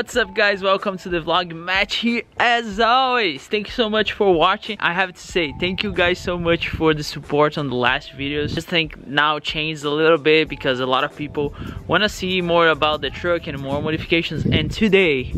What's up guys? Welcome to the vlog. Matt here as always. Thank you so much for watching. I have to say thank you guys so much for the support on the last videos. Just think now changed a little bit because a lot of people want to see more about the truck and more modifications. And today,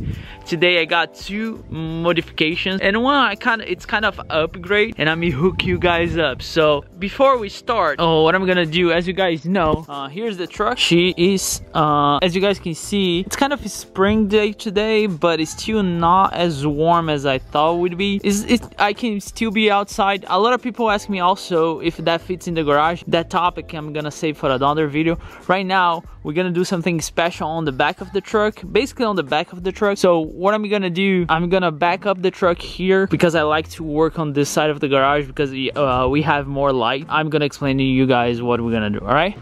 today I got two modifications and one I kind of it's kind of upgrade and I'm gonna hook you guys up. So before we start, oh what I'm gonna do as you guys know, uh, here's the truck. She is uh, as you guys can see, it's kind of spring day today, but it's still not as warm as I thought would be. Is it? I can still be outside. A lot of people ask me also if that fits in the garage. That topic I'm gonna save for another video. Right now, we're gonna do something special on the back of the truck, basically on the back of the truck. So what I'm gonna do, I'm gonna back up the truck here because I like to work on this side of the garage because uh, we have more light. I'm gonna explain to you guys what we're gonna do, all right?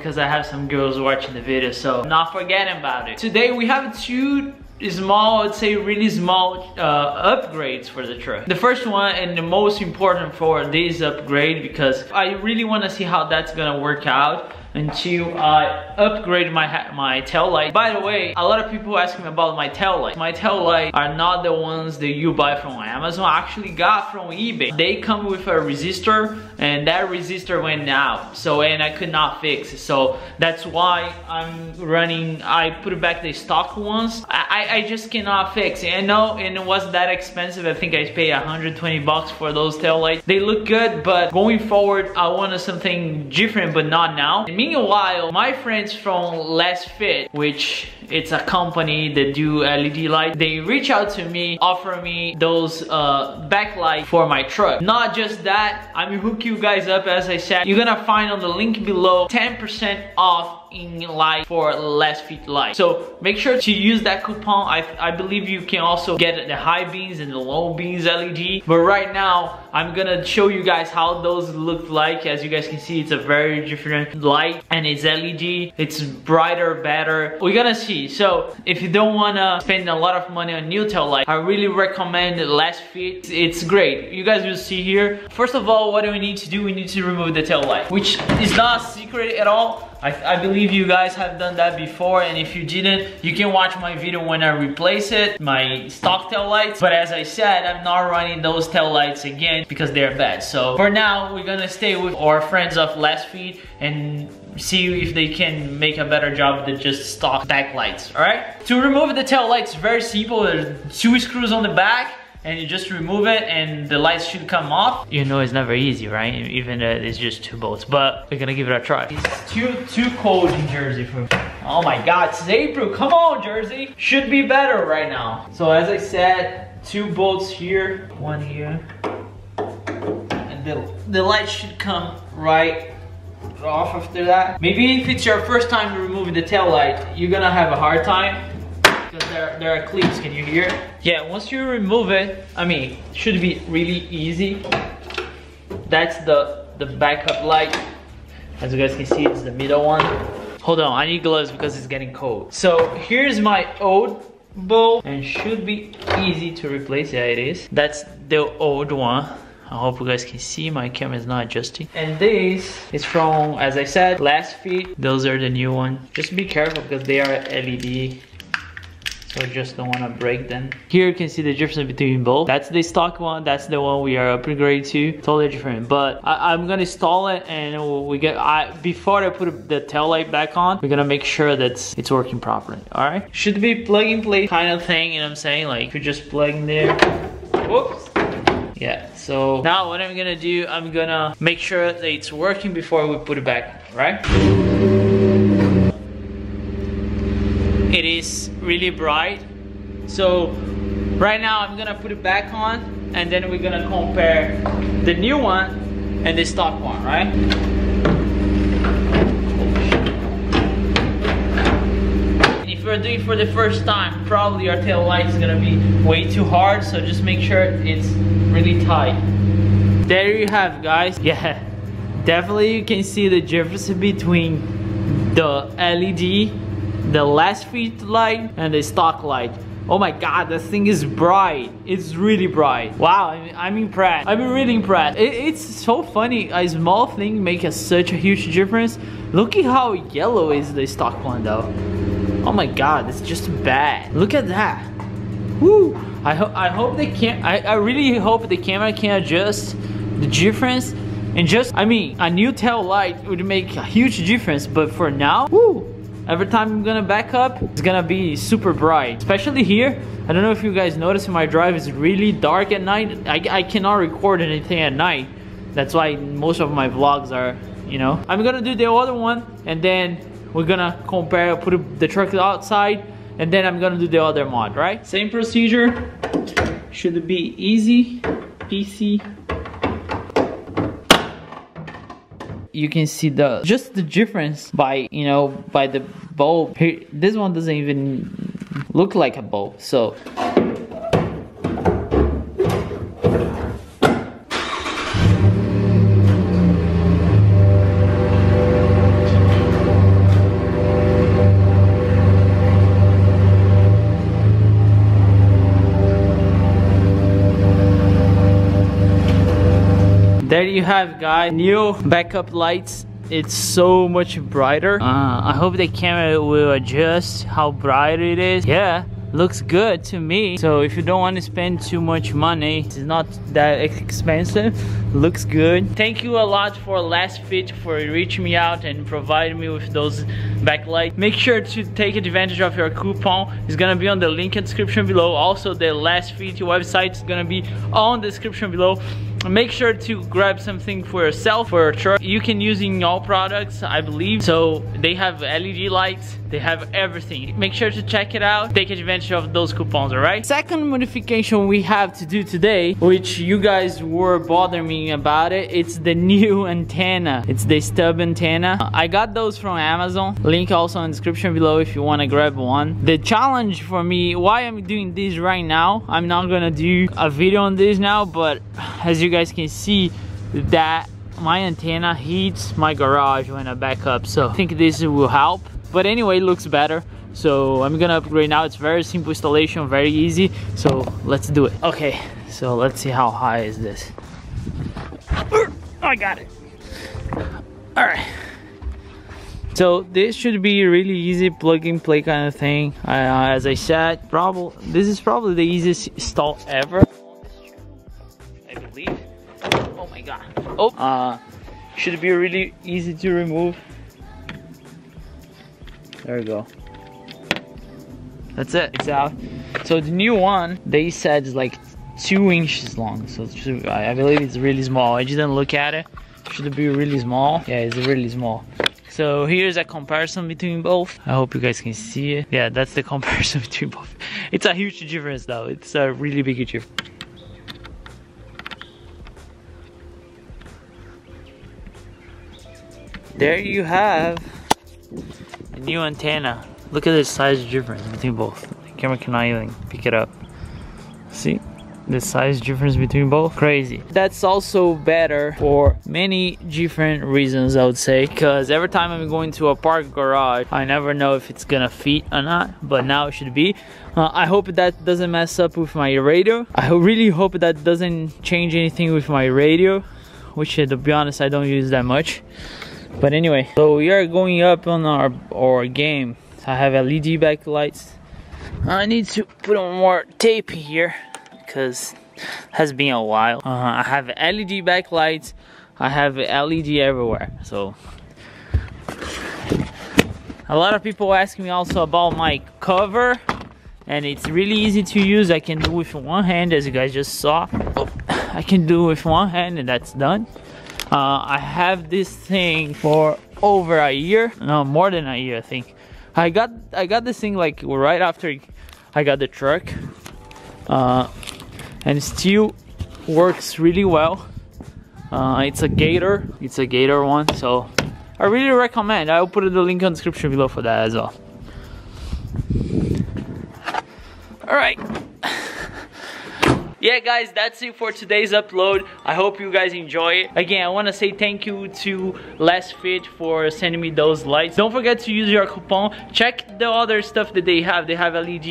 Because I have some girls watching the video so not forgetting about it. Today we have two small, I'd say really small uh, upgrades for the truck. The first one and the most important for this upgrade because I really want to see how that's gonna work out until I upgrade my my tail light. By the way, a lot of people ask me about my tail light. My tail light are not the ones that you buy from Amazon. I actually got from eBay. They come with a resistor and that resistor went out. So, and I could not fix. So that's why I'm running, I put back the stock ones. I, I just cannot fix it. I know and it wasn't that expensive. I think I paid 120 bucks for those tail lights. They look good, but going forward, I wanted something different, but not now. And meanwhile, my friends from Lasfit, which it's a company that do LED light, they reach out to me, offer me those uh, backlight for my truck. Not just that, I'm hook you guys up as I said. You're gonna find on the link below 10% off in light for Lasfit light. So make sure to use that coupon. I, I believe you can also get the high beams and the low beams LED. But right now, I'm gonna show you guys how those look like. As you guys can see, it's a very different light and it's LED. It's brighter, better. We're gonna see. So if you don't wanna spend a lot of money on new tail light, I really recommend Lasfit. It's great. You guys will see here. First of all, what do we need to do? We need to remove the tail light, which is not a secret at all. I, I, believe you guys have done that before and if you didn't, you can watch my video when I replace it, my stock tail lights. But as I said, I'm not running those tail lights again because they're bad. So for now, we're gonna stay with our friends of Lasfit and see if they can make a better job than just stock backlights, all right? To remove the tail lights, very simple. There's two screws on the back and you just remove it and the lights should come off. You know it's never easy, right? Even uh, it's just two bolts, but we're gonna give it a try. It's too, too cold in Jersey for, oh my God, it's April, come on Jersey. Should be better right now. So as I said, two bolts here, one here, and the, the light should come right off after that. Maybe if it's your first time removing the tail light, you're gonna have a hard time there, there are clips, can you hear? Yeah, once you remove it, I mean, should be really easy. That's the, the backup light. As you guys can see, it's the middle one. Hold on, I need gloves because it's getting cold. So here's my old bowl and should be easy to replace. Yeah, it is. That's the old one. I hope you guys can see my camera is not adjusting. And this is from, as I said, Lasfit. Those are the new ones. Just be careful because they are LED so I just don't want to break them. Here you can see the difference between both. That's the stock one, that's the one we are upgrading to. Totally different, but I, am gonna install it and we get, I before I put the tail light back on, we're gonna make sure that it's working properly, all right? Should be plug and play kind of thing, you know what I'm saying? Like you just plug in there, whoops. Yeah, so now what I'm gonna do, I'm gonna make sure that it's working before we put it back, right? it is really bright so right now I'm gonna put it back on and then we're gonna compare the new one and the stock one right if you're doing for the first time, probably your tail light is gonna be way too hard, so just make sure it's really tight. There you have guys. Yeah, definitely you can see the difference between the LED, the Lasfit light, and the stock light. Oh my god, this thing is bright. It's really bright. Wow, I'm, I'm impressed. I'm really impressed. It, it's so funny. A small thing makes a, such a huge difference. Look at how yellow is the stock one though. Oh my god, it's just bad. Look at that. Woo! I, ho I hope they can I, I really hope the camera can adjust the difference and just I mean a new tail light would make a huge difference but for now woo every time I'm gonna back up it's gonna be super bright. Especially here I don't know if you guys notice my drive is really dark at night. I, I cannot record anything at night. That's why most of my vlogs are you know. I'm gonna do the other one and then we're gonna compare put the truck outside and then I'm gonna do the other mod right? Same procedure. Should be easy peasy you can see the just the difference by you know by the bulb. This one doesn't even look like a bulb so there you have guys new backup lights. It's so much brighter. Uh, I hope the camera will adjust how bright it is. Yeah looks good to me. So if you don't want to spend too much money it's not that expensive. Looks good. Thank you a lot for Lasfit for reaching me out and providing me with those backlight make sure to take advantage of your coupon. It's gonna be on the link in the description below. Also the Lasfit website is gonna be on the description below make sure to grab something for yourself or a truck. You can use in all products i believe. So they have led lights they have everything. Make sure to check it out. Take advantage of those coupons all right? Second modification we have to do today which you guys were bothering me about it it's the new antenna. It's the stub antenna. I got those from amazon. Link also in description below if you want to grab one. The challenge for me why i'm doing this right now i'm not gonna do a video on this now but as you guys can see that my antenna heats my garage when I back up so I think this will help but anyway it looks better. So I'm gonna upgrade now. It's very simple installation very easy. So let's do it. Okay so let's see how high is this. I got it. All right. So this should be really easy plug and play kind of thing. Uh, as I said probably this is probably the easiest install ever. I believe. Oh my god. Oh uh should be really easy to remove there we go. That's it. It's out. So the new one they said is like two inches long. So should, I believe it's really small. I didn't look at it. Should be really small? Yeah it's really small. So here's a comparison between both. I hope you guys can see it. Yeah that's the comparison between both. It's a huge difference though. It's a really big difference. There you have new antenna. Look at the size difference between both. The camera cannot even pick it up. See? The size difference between both? Crazy. That's also better for many different reasons i would say. Because every time i'm going to a park garage i never know if it's gonna fit or not but now it should be. Uh, i hope that doesn't mess up with my radio. I really hope that doesn't change anything with my radio which to be honest i don't use that much but anyway so we are going up on our our game. I have led backlights. I need to put on more tape here because has been a while. Uh, i have led backlights. I have led everywhere so. A lot of people ask me also about my cover and it's really easy to use. I can do with one hand as you guys just saw. I can do with one hand and that's done uh, I have this thing for over a year, no more than a year I think. I got I got this thing like right after I got the truck, uh, and it still works really well. Uh, it's a Gator, it's a Gator one, so I really recommend. I'll put the link in the description below for that as well. All right yeah guys that's it for today's upload. I hope you guys enjoy it. Again i want to say thank you to Lasfit for sending me those lights. Don't forget to use your coupon. Check the other stuff that they have. They have led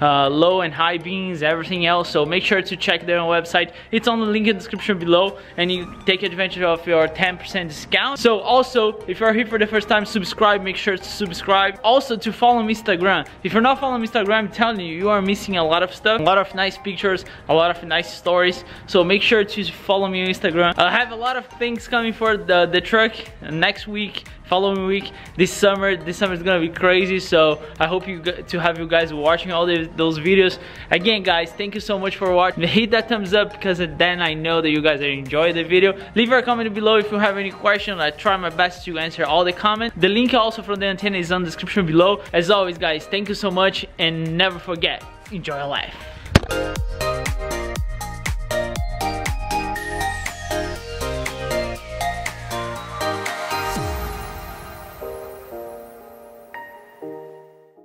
uh, low and high beams everything else. So make sure to check their website. It's on the link in the description below and you take advantage of your 10 percent discount. So also if you're here for the first time subscribe. Make sure to subscribe. Also to follow instagram. If you're not following instagram i'm telling you you are missing a lot of stuff. A lot of nice pictures. A lot of nice stories. So make sure to follow me on Instagram. I have a lot of things coming for the, the truck next week, following week, this summer. This summer is gonna be crazy. So I hope you to have you guys watching all the, those videos. Again, guys, thank you so much for watching. Hit that thumbs up because then I know that you guys enjoy the video. Leave your comment below if you have any questions. I try my best to answer all the comments. The link also from the antenna is on the description below. As always, guys, thank you so much and never forget, enjoy life.